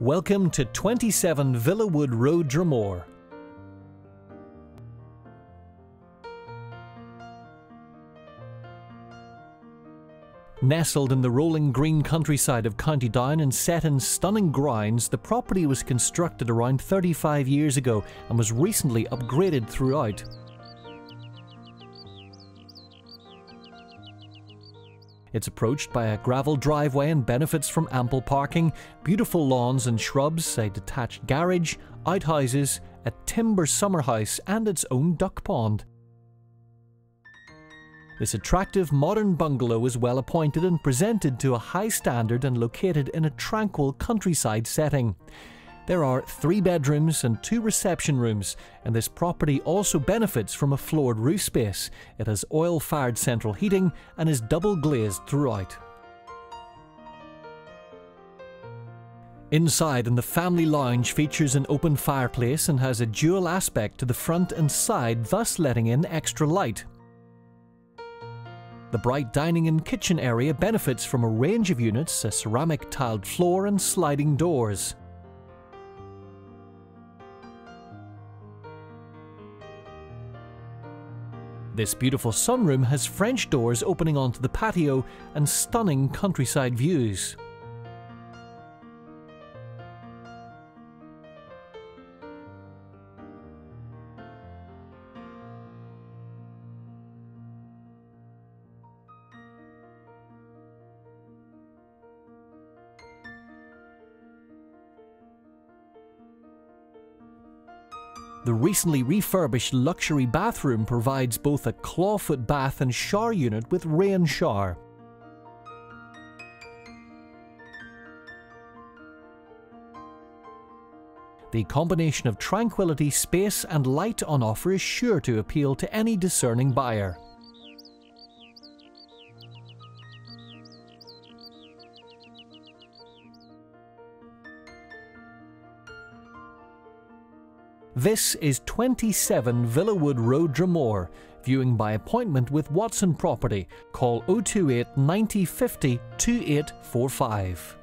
Welcome to 27 Villawood Road, Dromore. Nestled in the rolling green countryside of County Down and set in stunning grounds, the property was constructed around 35 years ago and was recently upgraded throughout. It's approached by a gravel driveway and benefits from ample parking, beautiful lawns and shrubs, a detached garage, outhouses, a timber summer house, and its own duck pond. This attractive modern bungalow is well appointed and presented to a high standard and located in a tranquil countryside setting. There are three bedrooms and two reception rooms, and this property also benefits from a floored roof space. It has oil fired central heating and is double glazed throughout. Inside in the family lounge features an open fireplace and has a dual aspect to the front and side, thus letting in extra light. The bright dining and kitchen area benefits from a range of units, a ceramic tiled floor and sliding doors. This beautiful sunroom has French doors opening onto the patio and stunning countryside views. The recently refurbished luxury bathroom provides both a clawfoot bath and shower unit with rain shower. The combination of tranquility, space and light on offer is sure to appeal to any discerning buyer. This is 27 Villawood Road, Dromore. Viewing by appointment with Watson Property. Call 028 90 50 2845.